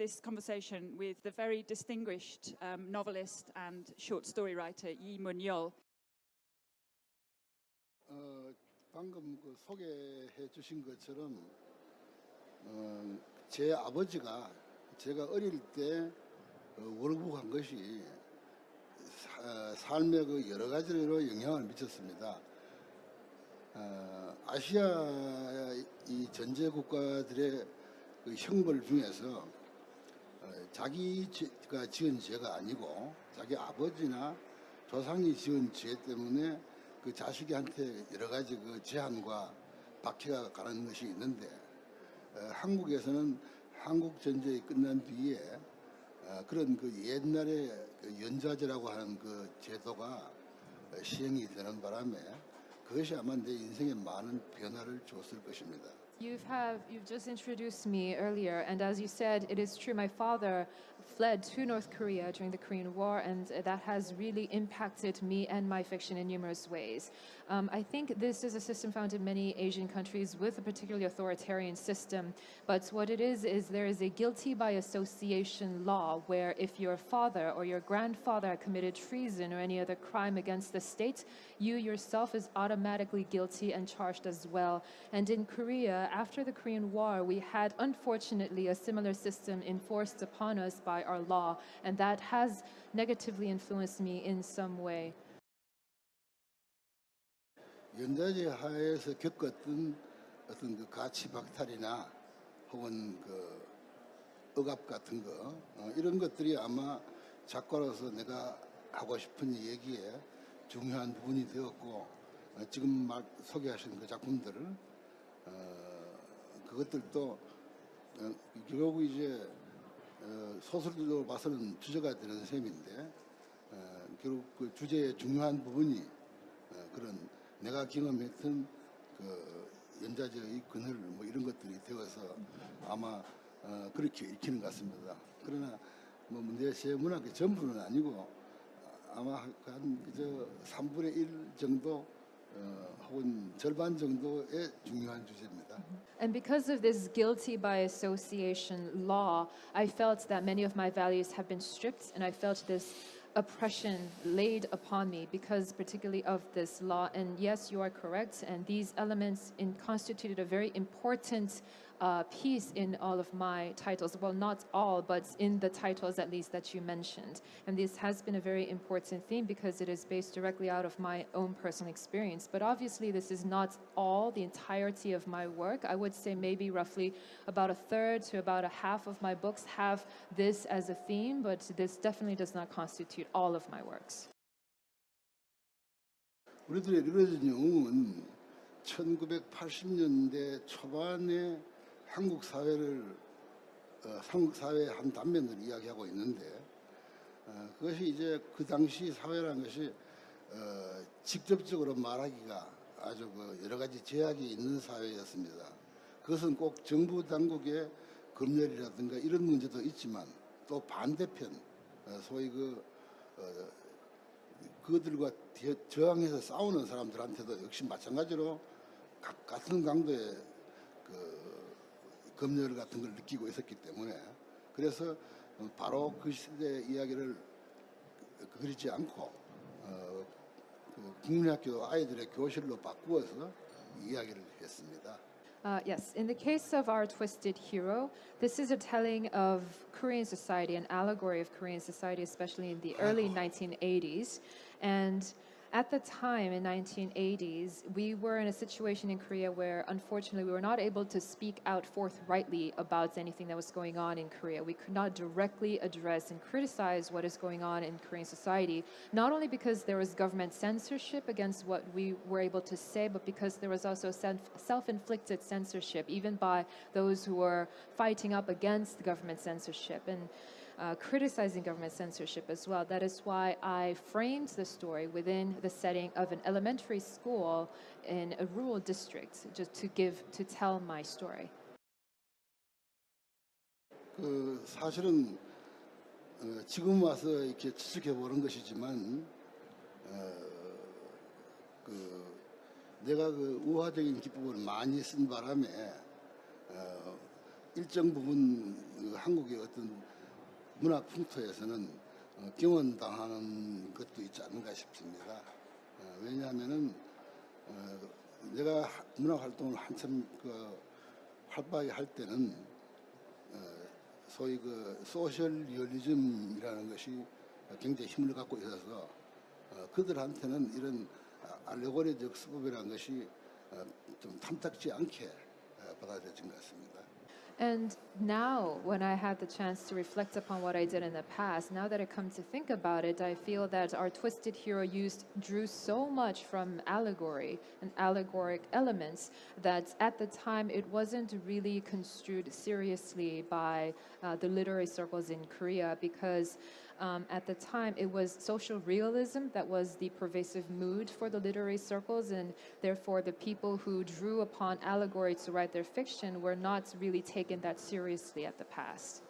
this conversation with the very distinguished um, novelist and short story writer Yi Mun-yeol. 어, 방금 그 소개해 주신 것처럼 어, 제 아버지가 제가 어릴 때 어, 월북한 것이 사- 삶의 그 여러 가지로 영향을 미쳤습니다. 어, 아시아 이 전제 국가들의 그 형벌 중에서 어, 자기가 지은 죄가 아니고 자기 아버지나 조상이 지은 죄 때문에 그 자식한테 여러 가지 그 제한과 박해가 가는 것이 있는데 어, 한국에서는 한국 전쟁이 끝난 뒤에 어, 그런 그 옛날에 그 연좌제라고 하는 그 제도가 어, 시행이 되는 바람에 그것이 아마 내 인생에 많은 변화를 줬을 것입니다. You've have you've just introduced me earlier, and as you said, it is true. My father fled to North Korea during the Korean War, and that has really impacted me and my fiction in numerous ways. Um, I think this is a system found in many Asian countries with a particularly authoritarian system. But what it is is there is a guilty by association law, where if your father or your grandfather committed treason or any other crime against the state, you yourself is automatically guilty and charged as well. And in Korea, after the Korean War, we had unfortunately a similar system enforced upon us by our law, and that has negatively influenced me in some way. 연좌제 하에서 겪었던 어떤 그 가치 박탈이나 혹은 그 억압 같은 거 어, 이런 것들이 아마 작가로서 내가 하고 싶은 얘기에 중요한 부분이 되었고 어, 지금 말 소개하신 그 작품들을 어, 그것들도 어, 결국 이제 어, 소설로 봐서는 주제가 되는 셈인데 어, 결국 그 주제의 중요한 부분이 어, 그런 내가 경험했던 그 연좌제의 그늘 뭐 이런 것들이 되어서 아마 어, 그렇게 읽히는 것 같습니다. 그러나 뭐내제 문학의 전부는 아니고 아마 한 그저 3분의 1 정도 And because of this guilty by association law, I felt that many of my values have been stripped, and I felt this oppression laid upon me because particularly of this law. And yes, you are correct, and these elements in constituted a very important uh, piece in all of my titles well not all but in the titles at least that you mentioned and this has been a very important theme because it is based directly out of my own personal experience but obviously this is not all the entirety of my work i would say maybe roughly about a third to about a half of my books have this as a theme but this definitely does not constitute all of my works 우리들의 이루어진 영웅은 1980년대 초반에 한국 사회를 어, 한국 사회의 한 단면을 이야기하고 있는데 어, 그것이 이제 그 당시 사회라는 것이 어, 직접적으로 말하기가 아주 그 여러 가지 제약이 있는 사회였습니다. 그것은 꼭 정부 당국의 검열이라든가 이런 문제도 있지만 또 반대편 어, 소위 그 어, 그들과 대- 저항해서 싸우는 사람들한테도 역시 마찬가지로 가- 같은 강도의 그 검열 같은 걸 느끼고 있었기 때문에 그래서 어, 바로 그 시대 이야기를 그리지 않고 어, 그 국민학교 아이들의 교실로 바꾸어서 이야기를 했습니다. Uh, yes, in the case of our twisted hero, this is a telling of Korean society, an allegory of Korean society, especially in the early 1980s. And at the time in 1980s, we were in a situation in Korea where unfortunately we were not able to speak out forthrightly about anything that was going on in Korea. We could not directly address and criticize what is going on in Korean society, not only because there was government censorship against what we were able to say, but because there was also self inflicted censorship, even by those who were fighting up against the government censorship. And uh, criticizing government censorship as well. That is why I framed the story within the setting of an elementary school in a rural district, just to give to tell my story. 그 사실은 어, 지금 와서 이렇게 추측해 보는 것이지만 어, 그 내가 그 우화적인 기법을 많이 쓴 바람에 어, 일정 부분 그 한국의 어떤 문학 풍토에서는 어, 경원당하는 것도 있지 않는가 싶습니다. 어, 왜냐하면은 어, 내가 하- 문학 활동을 한참 그 활발하게 할 때는 어, 소위 그 social 리얼리즘이라는 것이 굉장히 힘을 갖고 있어서 어, 그들한테는 이런 아, 알레고리적 수법이라는 것이 어, 좀 탐탁지 않게 어, 받아들여진 것 같습니다. And now, when I had the chance to reflect upon what I did in the past, now that I come to think about it, I feel that our Twisted Hero used drew so much from allegory and allegoric elements that at the time it wasn't really construed seriously by uh, the literary circles in Korea because um, at the time it was social realism that was the pervasive mood for the literary circles, and therefore the people who drew upon allegory to write their fiction were not really taken that seriously at the past.